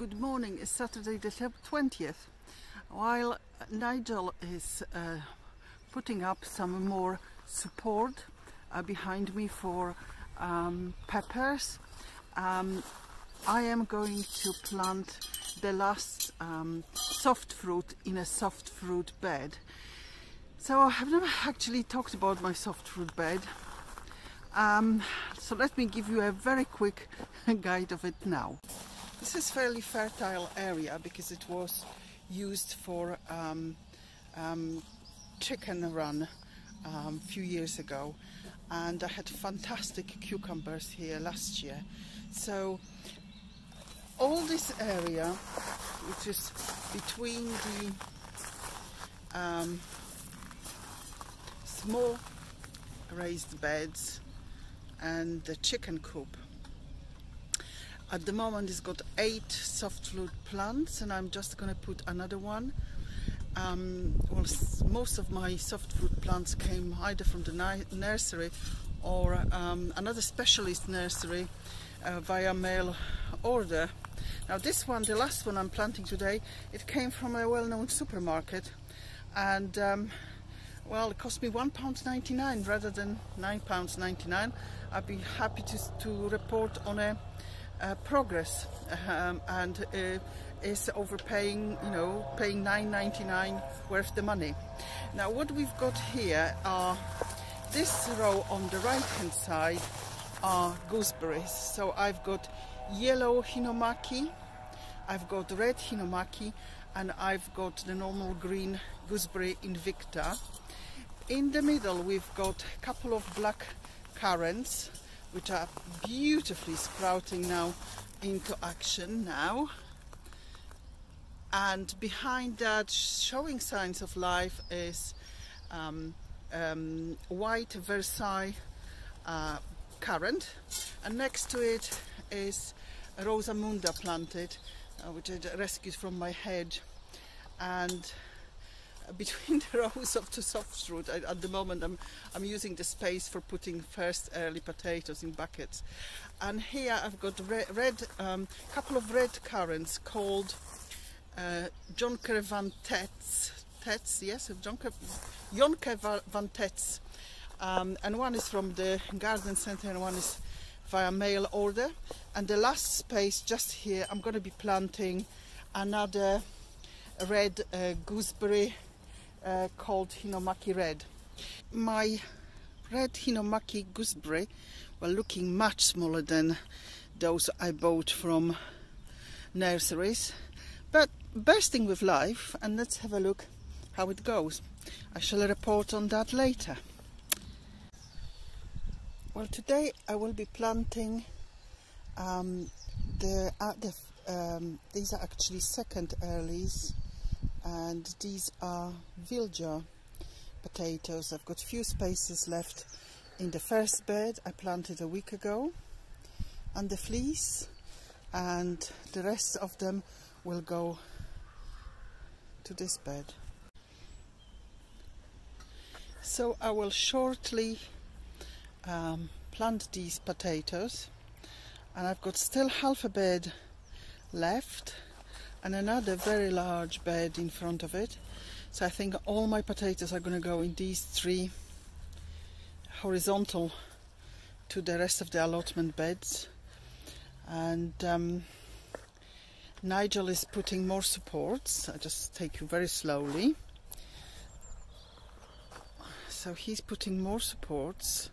good morning. It's Saturday the 20th. While Nigel is uh, putting up some more support uh, behind me for um, peppers, um, I am going to plant the last um, soft fruit in a soft fruit bed. So I have never actually talked about my soft fruit bed. Um, so let me give you a very quick guide of it now. This is fairly fertile area because it was used for um, um, chicken run a um, few years ago. And I had fantastic cucumbers here last year. So all this area which is between the um, small raised beds and the chicken coop at the moment it's got eight soft fruit plants and I'm just going to put another one. Um, well, most of my soft fruit plants came either from the nursery or um, another specialist nursery uh, via mail order. Now this one, the last one I'm planting today, it came from a well-known supermarket and um, well it cost me £1.99 rather than £9.99. I'd be happy to, to report on a uh, progress um, and uh, is overpaying, you know, paying 9.99 worth the money. Now what we've got here are this row on the right hand side are gooseberries. So I've got yellow Hinnomaki, I've got red Hinnomaki and I've got the normal green gooseberry Invicta. In the middle we've got a couple of black currants which are beautifully sprouting now into action now. And behind that showing signs of life is um, um, white Versailles uh, currant. And next to it is Rosamunda planted uh, which I rescued from my hedge. And between the rows of the soft fruit. I, at the moment I'm, I'm using the space for putting first early potatoes in buckets. And here I've got red, um, couple of red currants called uh, Jonker van Tets. Tets, yes, Jonker, Jonker van Tets. Um, and one is from the garden center and one is via mail order. And the last space just here, I'm going to be planting another red uh, gooseberry uh, called Hinnomaki Red. My red Hinnomaki gooseberry were looking much smaller than those I bought from nurseries but bursting with life and let's have a look how it goes. I shall report on that later. Well today I will be planting um, the, uh, the um, these are actually second earlies and these are Wilja potatoes. I've got few spaces left in the first bed I planted a week ago and the fleece and the rest of them will go to this bed. So I will shortly um, plant these potatoes and I've got still half a bed left and another very large bed in front of it. So I think all my potatoes are going to go in these three horizontal to the rest of the allotment beds. And um, Nigel is putting more supports. I just take you very slowly. So he's putting more supports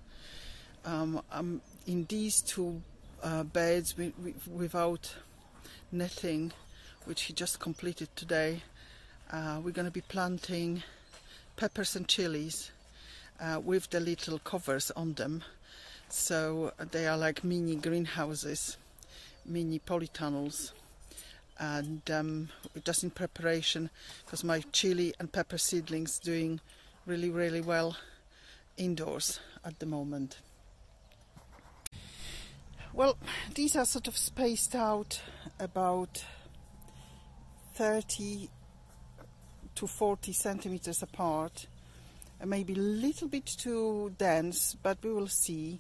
um, um, in these two uh, beds without netting which he just completed today. Uh, we're going to be planting peppers and chilies uh, with the little covers on them. So they are like mini greenhouses, mini polytunnels. And um, just in preparation because my chili and pepper seedlings doing really, really well indoors at the moment. Well, these are sort of spaced out about 30 to 40 centimeters apart maybe a little bit too dense but we will see.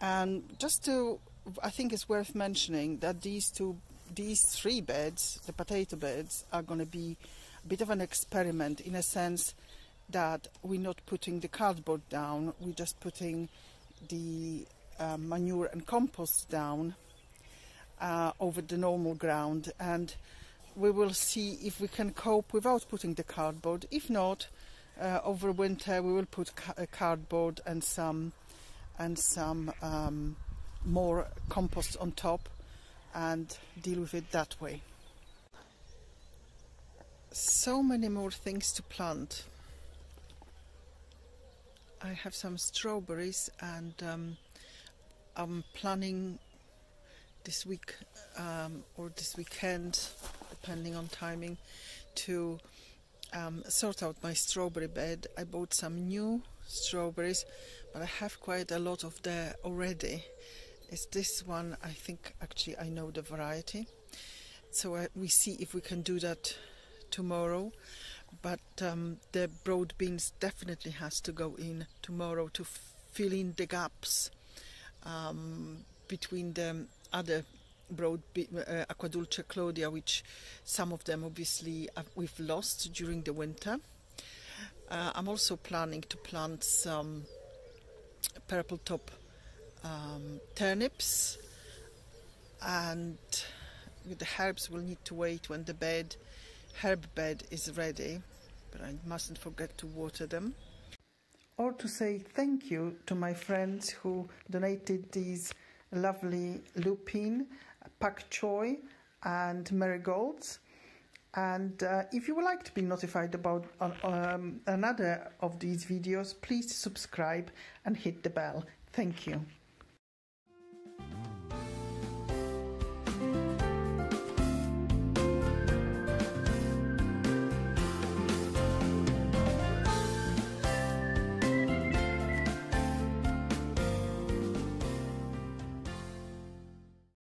And just to I think it's worth mentioning that these two these three beds, the potato beds, are going to be a bit of an experiment in a sense that we're not putting the cardboard down, we're just putting the uh, manure and compost down uh, over the normal ground. And we will see if we can cope without putting the cardboard. If not, uh, over winter we will put ca uh, cardboard and some and some um, more compost on top and deal with it that way. So many more things to plant. I have some strawberries and um, I'm planning this week um, or this weekend, depending on timing, to um, sort out my strawberry bed. I bought some new strawberries, but I have quite a lot of there already. It's this one, I think actually I know the variety. So uh, we see if we can do that tomorrow but um, the broad beans definitely has to go in tomorrow to fill in the gaps um, between the other broad uh, Aquadulce Claudia, which some of them obviously we've lost during the winter. Uh, I'm also planning to plant some purple top um, turnips and the herbs will need to wait when the bed herb bed is ready, but I mustn't forget to water them. Or to say thank you to my friends who donated these lovely lupine, pak choi and marigolds. And uh, if you would like to be notified about um, another of these videos, please subscribe and hit the bell. Thank you.